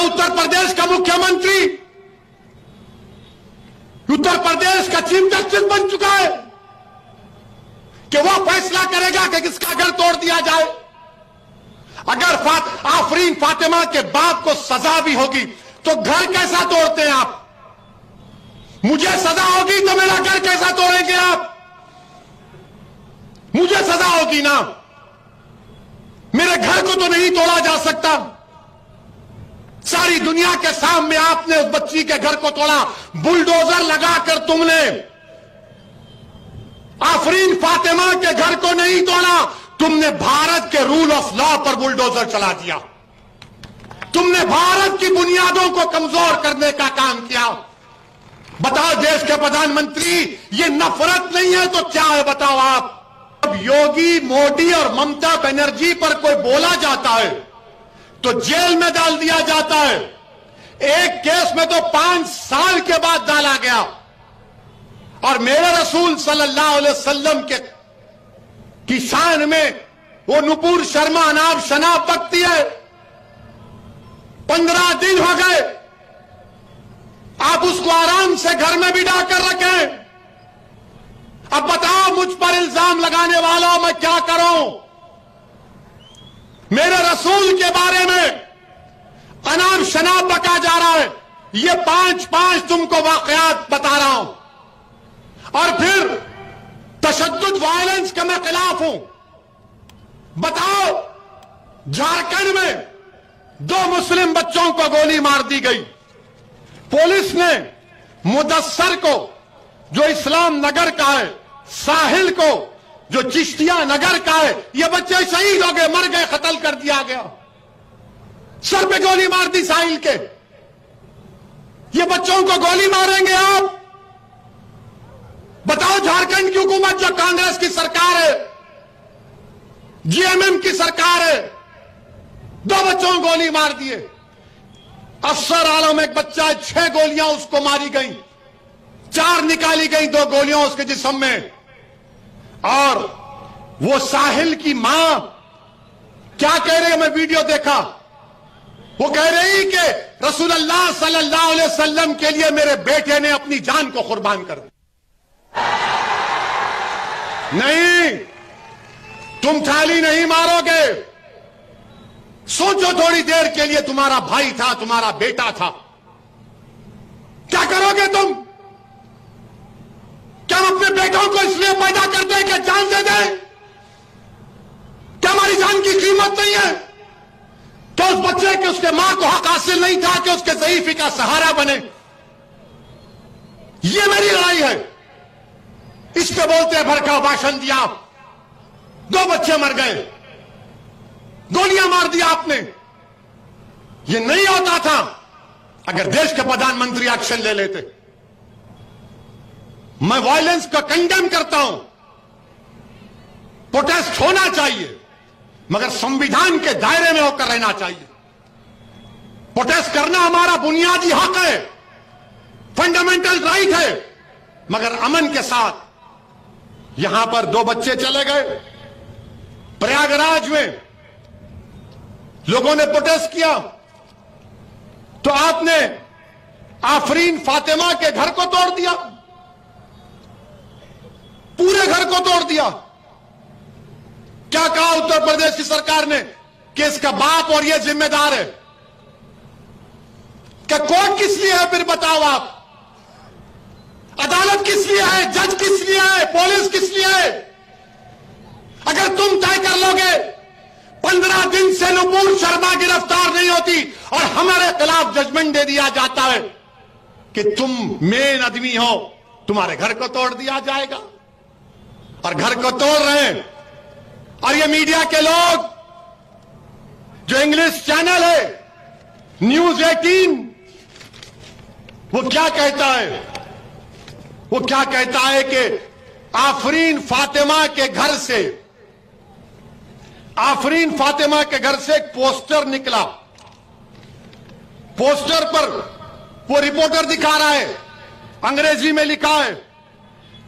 तो उत्तर प्रदेश का मुख्यमंत्री उत्तर प्रदेश का चीफ जस्टिस बन चुका है कि वो फैसला करेगा कि किसका घर तोड़ दिया जाए। अगर फात, आफरीन फातिमा के बाप को सजा भी होगी तो घर कैसा तोड़ते हैं आप? मुझे सजा होगी तो मेरा घर कैसा तोड़ेंगे आप? मुझे सजा होगी ना? मेरे घर को तो नहीं तोड़ा जा सकता। सारी दुनिया के सामने आपने उस बच्ची के घर को तोड़ा। बुलडोजर लगाकर तुमने आफरीन फातिमा के घर को नहीं तोड़ा। तुमने भारत के रूल ऑफ़ लॉ पर बुलडोजर चला दिया। तुमने भारत की बुनियादों को कमज़ोर करने का काम किया। बताओ देश के प्रधानमंत्री, ये नफरत नहीं है तो क्या है बताओ आप? अब योगी, मोदी और ममता बनर्जी पर कोई बोला जाता है? तो जेल में डाल दिया जाता है। एक केस में तो पाँच साल के बाद डाला गया। और मेरे रसूल सल्लल्लाहु अलैहि वसल्लम के किसान में वो नुपुर शर्मा अनाब शनाब बकती है। पंद्रह दिन हो गए। आप उसको आराम से घर में बिठा कर रखें। अब बताओ मुझ पर इल्ज़ाम लगाने वालों मैं क्या करूँ? मेरे रसूल के बारे में अनाम शनाब बका जा रहा है। ये पाँच पाँच तुमको वाकयात बता रहा हूँ। और फिर तशद वायलेंस का मैं खिलाफ हूँ। बताओ, झारखंड में दो मुस्लिम बच्चों को गोली मार दी गई। पुलिस ने मुदस्सर को, जो इस्लाम नगर का है, साहिल को जो चिश्तिया नगर का है, ये बच्चे शहीद हो गए, मर गए, कत्ल कर दिया गया। सर पे गोली मार दी साहिल के। ये बच्चों को गोली मारेंगे आप। बताओ झारखंड की हुकूमत जो कांग्रेस की सरकार है, जीएमएम की सरकार है, दो बच्चों को गोली मार दिए। अफसर आलम एक बच्चा है, छह गोलियाँ उसको मारी गई। चार निकाली गई, दो गोलियाँ उसके जिसम में। और वो साहिल की माँ, क्या कह रहे मैं वीडियो देखा? वो कह रही कि रसूल अल्लाह सल्लल्लाहु अलैहि वसल्लम के लिए मेरे बेटे ने अपनी जान को कुर्बान कर दी नहीं, तुम थाली नहीं मारोगे। सोचो थोड़ी देर के लिए तुम्हारा भाई था, तुम्हारा बेटा था। क्या करोगे तुम? हम अपने बेटों को इसलिए पैदा करते हैं कि जान दे दें क्या हमारी जान की कीमत नहीं है। क्या उस बच्चे के उसके माँ को हक हासिल नहीं था कि उसके जयीफी का सहारा बने। ये मेरी लड़ाई है। इस पे बोलते हैं भड़का भाषण दिया आप। दो बच्चे मर गए। गोलियाँ मार दिया आपने। ये नहीं होता था अगर देश के प्रधानमंत्री एक्शन ले लेते। मैं वायलेंस का कंडेम करता हूँ। प्रोटेस्ट होना चाहिए, मगर संविधान के दायरे में होकर रहना चाहिए। प्रोटेस्ट करना हमारा बुनियादी हक है फंडामेंटल राइट है, मगर अमन के साथ यहाँ पर दो बच्चे चले गए। प्रयागराज में लोगों ने प्रोटेस्ट किया। तो आपने आफरीन फातिमा के घर को तोड़ दिया। पूरे घर को तोड़ दिया। क्या कहा उत्तर प्रदेश की सरकार ने कि इसका बाप और यह जिम्मेदार है? क्या कोर्ट किस लिए है फिर बताओ आप? अदालत किस लिए है? जज किस लिए है? पुलिस किस लिए है? अगर तुम तय कर लोगे, पंद्रह दिन से नुपुर शर्मा गिरफ़्तार नहीं होती और हमारे खिलाफ जजमेंट दे दिया जाता है कि तुम मेन आदमी हो, तुम्हारे घर को तोड़ दिया जाएगा। और घर को तोड़ रहे हैं। और ये मीडिया के लोग, जो इंग्लिश चैनल है, न्यूज़ 18 वो क्या कहता है? वो क्या कहता है कि आफरीन फातिमा के घर से, आफरीन फातिमा के घर से एक पोस्टर निकला। पोस्टर पर वो रिपोर्टर दिखा रहा है, अंग्रेज़ी में लिखा है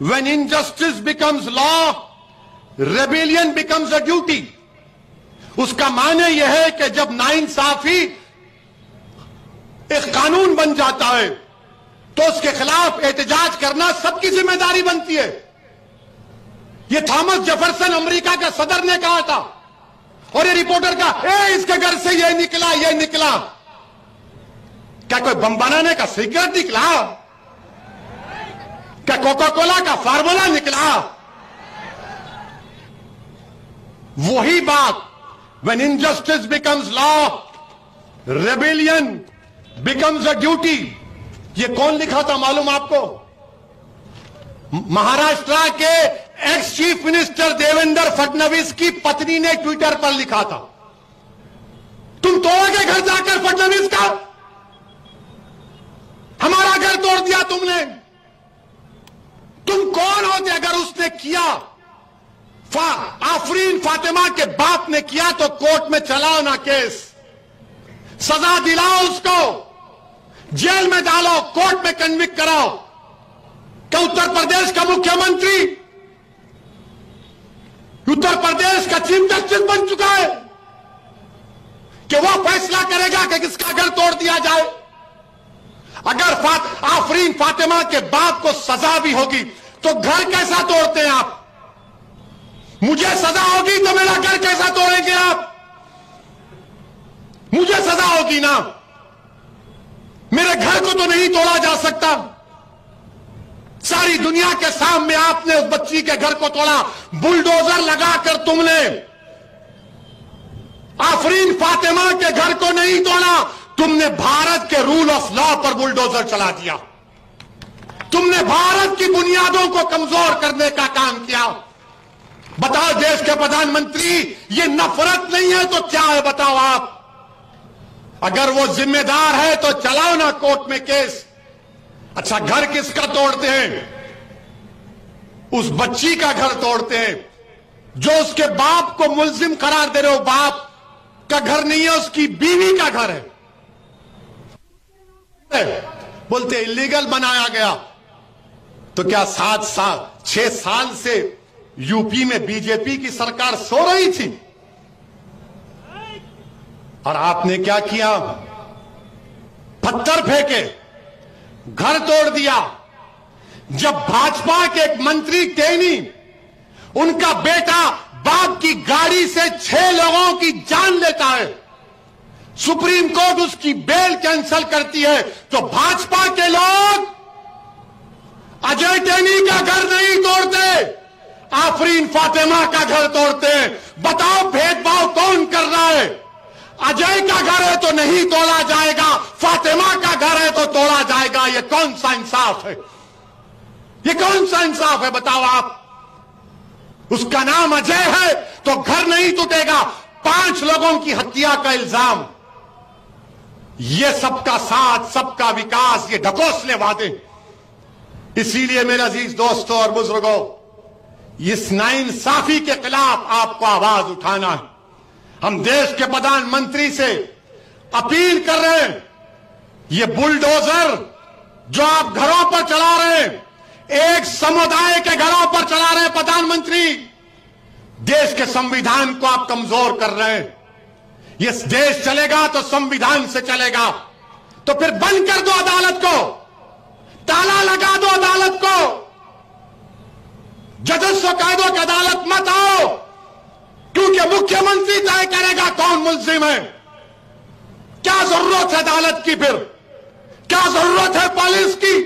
when injustice becomes law rebellion becomes a duty उसका माने यह है कि जब नाइंसाफी एक कानून बन जाता है तो उसके खिलाफ एहतजाज करना सबकी ज़िम्मेदारी बनती है। ये थॉमस जेफरसन अमेरिका का सदर ने कहा था। और ये रिपोर्टर का, ए, इसके घर से ये निकला ये निकला। क्या कोई बम बनाने का सिगरेट निकला क्या कोका कोला का फार्मूला निकला। वही बात, when injustice becomes law, rebellion becomes a duty ये कौन लिखा था मालूम आपको? महाराष्ट्र के ex chief minister Devendra Fadnavis की पत्नी ने ट्विटर पर लिखा था। तुम तोड़ोगे घर जाकर फडणवीस का? हमारा घर तोड़ दिया तुमने। तुम कौन होते अगर उसने किया? फा, आफरीन फातिमा के बाप ने किया तो कोर्ट में चलाओ ना केस। सजा दिलाओ उसको। जेल में डालो कोर्ट में कन्विक्ट कराओ। क्या उत्तर प्रदेश का मुख्यमंत्री? उत्तर प्रदेश का चीफ जस्टिस बन चुका है। कि वो फैसला करेगा कि किसका घर तोड़ दिया जाए। अगर फात, आफरीन फातिमा के बाप को सजा भी होगी तो घर कैसा तोड़ते हैं आप? मुझे सजा होगी तो मेरा घर कैसा तोड़ेंगे आप? मुझे सजा होगी ना? मेरे घर को तो नहीं तोड़ा जा सकता। सारी दुनिया के सामने आपने उस बच्ची के घर को तोड़ा। बुलडोजर लगाकर तुमने आफरीन फातिमा के घर को नहीं तोड़ा। तुमने भारत के रूल ऑफ़ लॉ पर बुलडोजर चला दिया। तुमने भारत की बुनियादों को कमज़ोर करने का काम किया बताओ देश के प्रधानमंत्री, ये नफरत नहीं है तो क्या है बताओ आप? अगर वो जिम्मेदार है तो चलाओ ना कोर्ट में केस। अच्छा घर किसका तोड़ते हैं? उस बच्ची का घर तोड़ते हैं। जो उसके बाप को मुलजिम करार दे रहे हो, बाप का घर नहीं है, उसकी बीवी का घर है। बोलते, इलीगल बनाया गया। तो क्या सात साल, छह साल से यूपी में बीजेपी की सरकार सो रही थी? और आपने क्या किया? पत्थर फेंके, घर तोड़ दिया। जब भाजपा के एक मंत्री टेनी, उनका बेटा बाप की गाड़ी से छह लोगों की जान लेता है। सुप्रीम कोर्ट उसकी बेल कैंसिल करती है। तो भाजपा के लोग अजय टेनी का घर नहीं तोड़ते, आफरीन फातिमा का घर तोड़ते। हैं बताओ भेदभाव कौन कर रहा है? अजय का घर है तो नहीं तोड़ा जाएगा, फातिमा का घर है तो तोड़ा जाएगा। ये कौन सा इंसाफ है? ये कौन सा इंसाफ है, बताओ आप। उसका नाम अजय है तो घर नहीं टूटेगा। पाँच लोगों की हत्या का इल्ज़ाम। ये सबका साथ, सबका विकास, ये ढकोसले वादे। इसीलिए मेरे अज़ीज़ दोस्तों और बुज़ुर्गों, इस नाइंसाफी के खिलाफ आपको आवाज़ उठाना है। हम देश के प्रधानमंत्री से अपील कर रहे हैं, ये बुलडोजर जो आप घरों पर चला रहे हैं, एक समुदाय के घरों पर चला रहे हैं प्रधानमंत्री, देश के संविधान को आप कमज़ोर कर रहे हैं। ये देश चलेगा तो संविधान से चलेगा तो फिर बंद कर दो अदालत को, ताला लगा दो जजस्व कायदों की अदालत मत आओ, क्योंकि मुख्यमंत्री तय करेगा कौन मुलजिम है। क्या ज़रूरत है अदालत की फिर? क्या ज़रूरत है पुलिस की?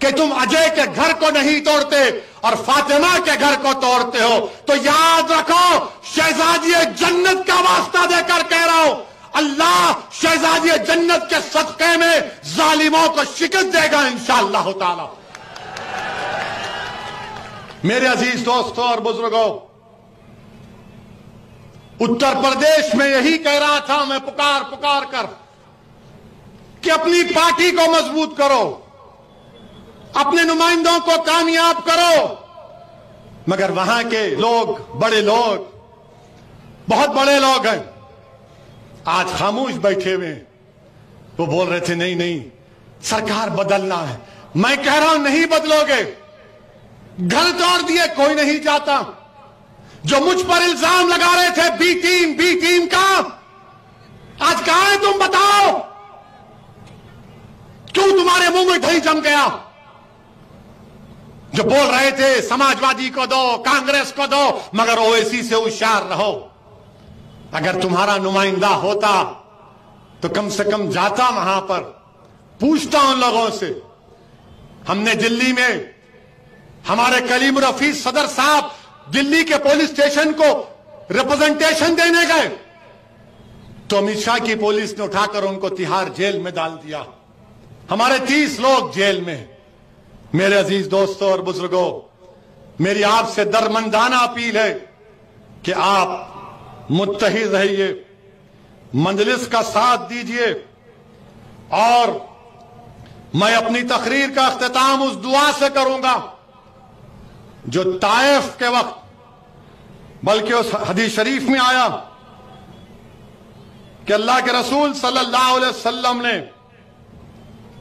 कि तुम अजय के घर को नहीं तोड़ते और फातिमा के घर को तोड़ते हो। तो याद रखो, शहजादी जन्नत का वास्ता देकर कह रहा हूँ, अल्लाह शहजादी जन्नत के सदक़े में जालिमों को शिकस्त देगा इंशाला मेरे अज़ीज़ दोस्तों और बुज़ुर्गों, उत्तर प्रदेश में यही कह रहा था मैं पुकार पुकार कर कि अपनी पार्टी को मज़बूत करो, अपने नुमाइंदों को कामयाब करो। मगर वहाँ के लोग, बड़े लोग, बहुत बड़े लोग हैं। आज खामोश बैठे हुए वो बोल रहे थे, नहीं नहीं, सरकार बदलना है। मैं कह रहा हूँ, नहीं बदलोगे। घर तोड़ दिए, कोई नहीं जाता। जो मुझ पर इल्ज़ाम लगा रहे थे, बी टीम बी टीम का। आज कहा है तुम बताओ? क्यों तुम्हारे मुँह में ढई जम गया? जो बोल रहे थे, समाजवादी को दो, कांग्रेस को दो, मगर ओएसी से होशियार रहो। अगर तुम्हारा नुमाइंदा होता तो कम से कम जाता वहाँ पर। पूछता उन लोगों से, हमने दिल्ली में हमारे कलीम रफी सदर साहब दिल्ली के पुलिस स्टेशन को रिप्रेजेंटेशन देने गए। तो अमित शाह की पुलिस ने उठाकर उनको तिहाड़ जेल में डाल दिया। हमारे तीस लोग जेल में मेरे अज़ीज़ दोस्तों और बुज़ुर्गों, मेरी आपसे दरमंदाना अपील है कि आप मुतहिद रहिए, मंजलिस का साथ दीजिए और मैं अपनी तकरीर का अख्ताम उस दुआ से करूँगा। जो ताइफ के वक्त, बल्कि उस हदीस शरीफ में आया, कि अल्लाह के रसूल सल्लल्लाहु अलैहि वसल्लम ने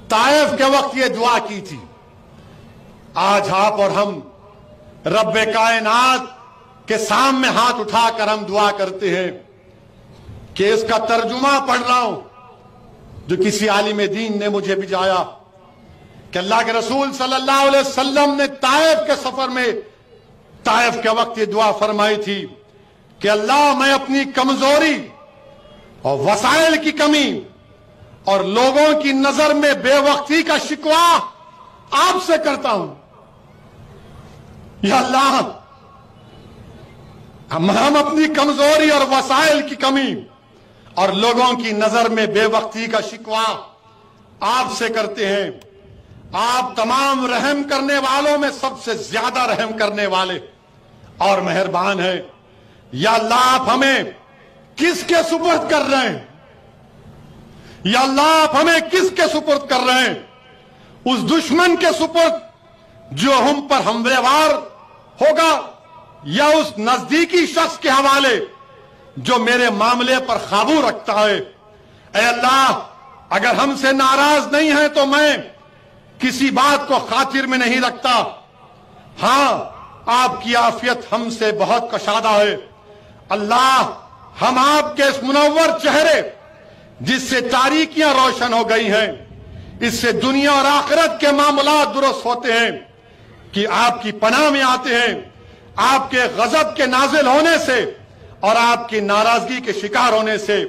ताइफ के वक्त ये दुआ की थी, आज आप और हम रब कायनात के सामने हाथ उठाकर हम दुआ करते हैं, कि इसका तर्जुमा पढ़ रहा हूँ, जो किसी आलिम दीन ने मुझे भिजाया। कि अल्लाह के रसूल सल्लल्लाहु अलैहि वसल्लम ने ताइफ के सफ़र में ताइफ के वक्त ये दुआ फरमाई थी कि अल्लाह मैं अपनी कमज़ोरी और वसाइल की कमी और लोगों की नज़र में बेवक्ती का शिकवा आपसे करता हूँ। या अल्लाह, हम हम अपनी कमज़ोरी और वसाइल की कमी और लोगों की नज़र में बेवक्ती का शिकवा आपसे करते हैं। आप तमाम रहम करने वालों में सबसे ज़्यादा रहम करने वाले और मेहरबान है। या अल्लाह हमें किसके सुपुर्द कर रहे हैं? या अल्लाह हमें किसके सुपुर्द कर रहे हैं? उस दुश्मन के सुपुर्द जो हम पर हमलेवार होगा या उस नजदीकी शख्स के हवाले जो मेरे मामले पर काबू रखता है? अल्लाह, अगर हमसे नाराज़ नहीं है तो मैं किसी बात को खातिर में नहीं रखता। हाँ, आपकी आफियत हमसे बहुत कशादा है। अल्लाह हम आपके इस मुनवर चेहरे, जिससे तारीखियाँ रोशन हो गई हैं, इससे दुनिया और आखिरत के मामला दुरुस्त होते हैं, कि आपकी पनाह में आते हैं, आपके गजब के नाजिल होने से और आपकी नाराज़गी के शिकार होने से।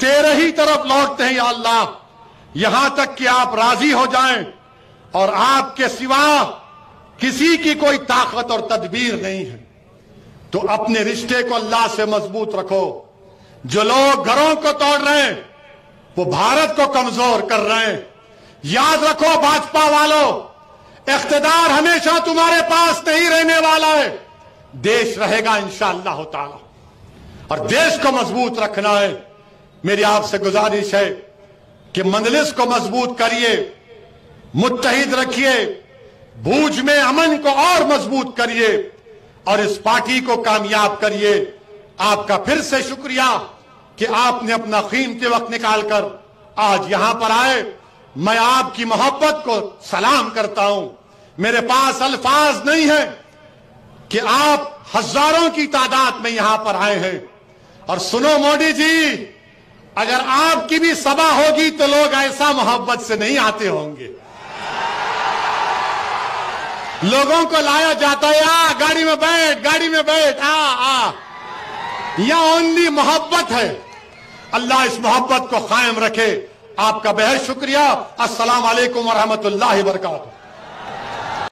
तेरे ही तरफ़ लौटते हैं या अल्लाह, यहाँ तक कि आप राज़ी हो जाएँ। और आपके सिवा किसी की कोई ताकत और तदबीर नहीं है। तो अपने रिश्ते को अल्लाह से मज़बूत रखो। जो लोग घरों को तोड़ रहे हैं, वो भारत को कमज़ोर कर रहे हैं। याद रखो भाजपा वालों, इकतदार हमेशा तुम्हारे पास नहीं रहने वाला है। देश रहेगा इंशाला ताला। और देश को मज़बूत रखना है। मेरी आपसे गुजारिश है कि मंजलिस को मज़बूत करिए। मुतहिद रखिए। भूज में अमन को और मज़बूत करिए और इस पार्टी को कामयाब करिए। आपका फिर से शुक्रिया कि आपने अपना कीमती वक्त निकालकर आज यहाँ पर आए। मैं आपकी मोहब्बत को सलाम करता हूँ। मेरे पास अल्फाज नहीं है कि आप हज़ारों की तादाद में यहाँ पर आए हैं। और सुनो मोदी जी, अगर आपकी भी सभा होगी तो लोग ऐसा मोहब्बत से नहीं आते होंगे। लोगों को लाया जाता है, आ, गाड़ी में बैठ, गाड़ी में बैठ, आ आ। यह ओनली मोहब्बत है। अल्लाह इस मोहब्बत को कायम रखे। आपका बेहद शुक्रिया। अस्सलाम वालेकुम वरहमतुल्लाहि वबरकातुहू